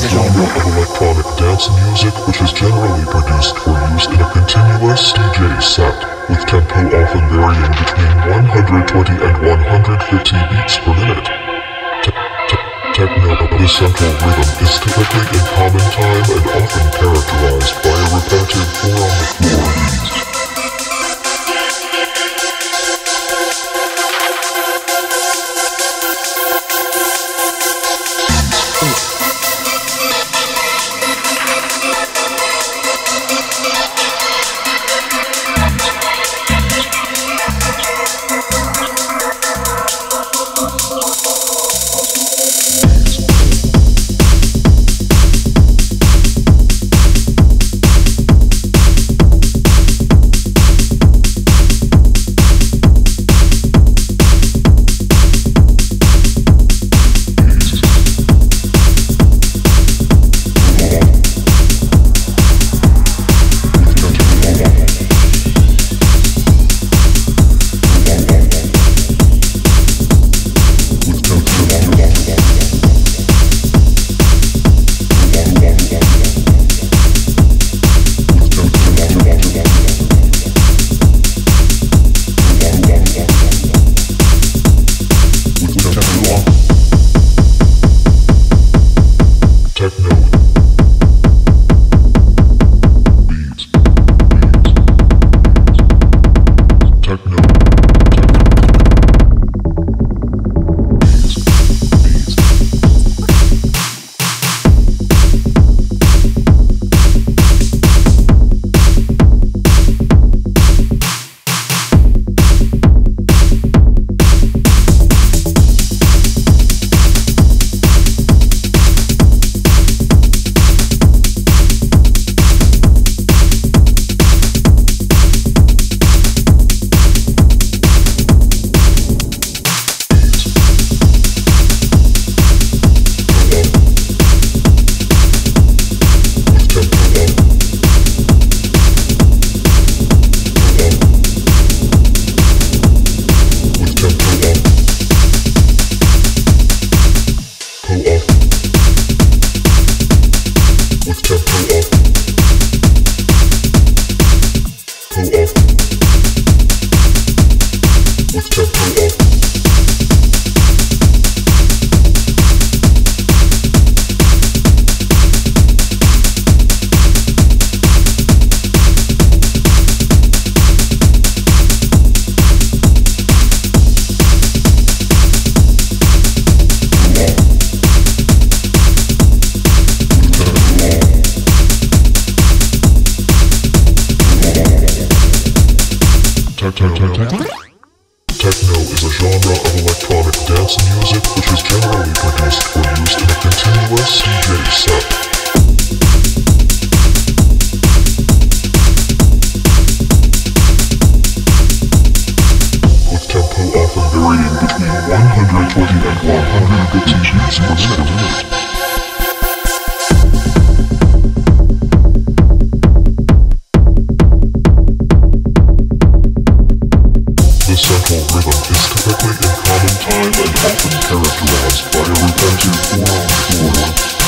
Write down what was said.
a genre of electronic dance music which is generally produced for use in a continuous DJ set, with tempo often varying between 120 and 150 beats per minute. Te- te- Techno, the central rhythm, is typically in common time and often characterized by a repetitive four-on-the-floor beat. Up. Techno. Is a genre of electronic dance music which is generally produced or used in a continuous DJ set. With tempo often varying between 120 and 150 beats per minute. simple rhythm is typically in common time and often characterized by a repetitive wah-wah.